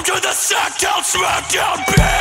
Welcome to the Sacktown Smackdown, bitch!